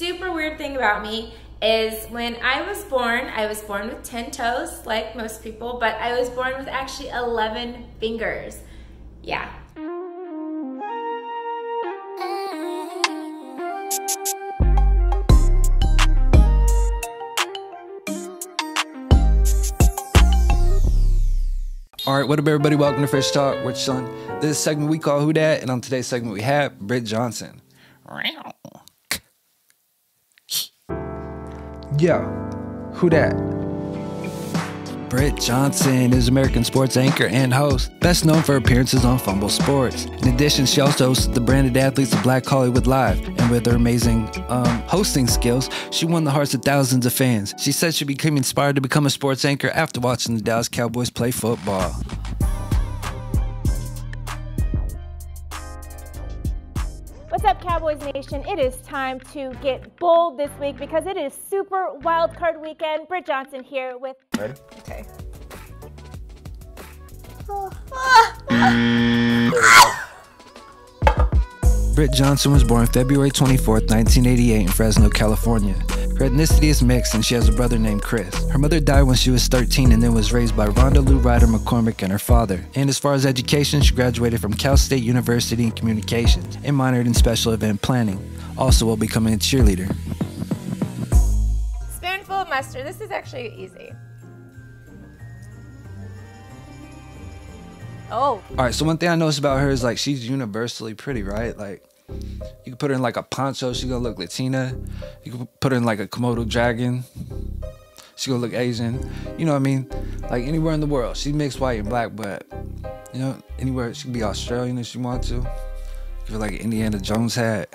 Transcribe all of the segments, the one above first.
super weird thing about me is when I was born, I was born with 10 toes, like most people, but I was born with actually 11 fingers. Yeah. All right, what up, everybody? Welcome to Fridge Talk. We're chilling. This segment we call Who Dat, and on today's segment we have Britt Johnson. Yeah, who dat? Britt Johnson is American sports anchor and host, best known for appearances on Fumble Sports. In addition, she also hosts the branded athletes of Black Hollywood Live, and with her amazing um, hosting skills, she won the hearts of thousands of fans. She said she became inspired to become a sports anchor after watching the Dallas Cowboys play football. What's up, Cowboys Nation? It is time to get bold this week because it is Super Wild Card Weekend. Britt Johnson here with. Ready? Okay. Britt Johnson was born February 24, 1988, in Fresno, California. Her ethnicity is mixed and she has a brother named Chris. Her mother died when she was 13 and then was raised by Rhonda Lou Ryder McCormick and her father. And as far as education, she graduated from Cal State University in Communications and minored in special event planning, also while becoming a cheerleader. Spoonful of mustard. This is actually easy. Oh, All right, so one thing I noticed about her is like she's universally pretty, right? Like you can put her in like a poncho, she's gonna look Latina. You can put her in like a Komodo dragon, she's gonna look Asian. You know what I mean? Like anywhere in the world, she's mixed white and black, but you know anywhere she can be Australian if she wants to. Give her like an Indiana Jones hat.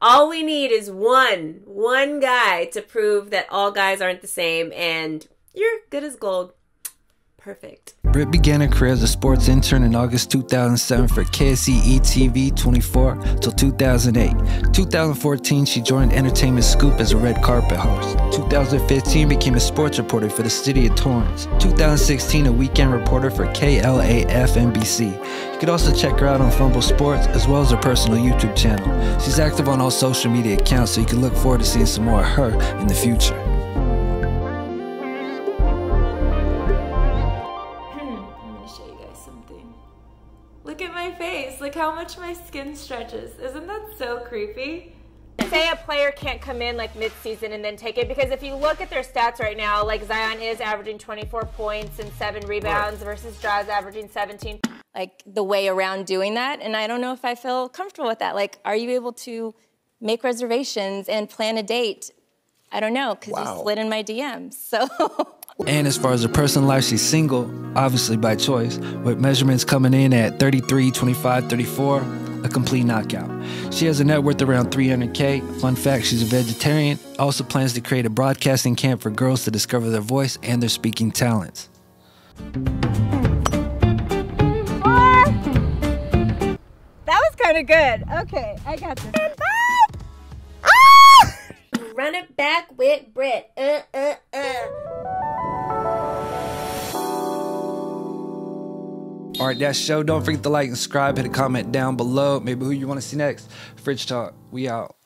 all we need is one one guy to prove that all guys aren't the same and you're good as gold perfect Britt began her career as a sports intern in August 2007 for KSEE TV 24 till 2008. 2014, she joined Entertainment Scoop as a red carpet host. 2015, became a sports reporter for the city of Torrance. 2016, a weekend reporter for KLAF NBC. You could also check her out on Fumble Sports as well as her personal YouTube channel. She's active on all social media accounts, so you can look forward to seeing some more of her in the future. Something. Look at my face. Look how much my skin stretches. Isn't that so creepy? say a player can't come in like mid-season and then take it because if you look at their stats right now, like Zion is averaging 24 points and seven rebounds versus Ja's averaging 17. like the way around doing that and i don't know if i feel comfortable with that like are you able to make reservations and plan a date i don't know because you slid in my dms so And as far as her personal life, she's single, obviously by choice, with measurements coming in at 33, 25, 34, a complete knockout. She has a net worth around 300K. Fun fact, she's a vegetarian, also plans to create a broadcasting camp for girls to discover their voice and their speaking talents. That was kind of good. Okay, I got this. run it back with Brit. Uh, uh, uh. Right, that's show. Don't forget to like and subscribe, hit a comment down below. Maybe who you want to see next. Fridge Talk, we out.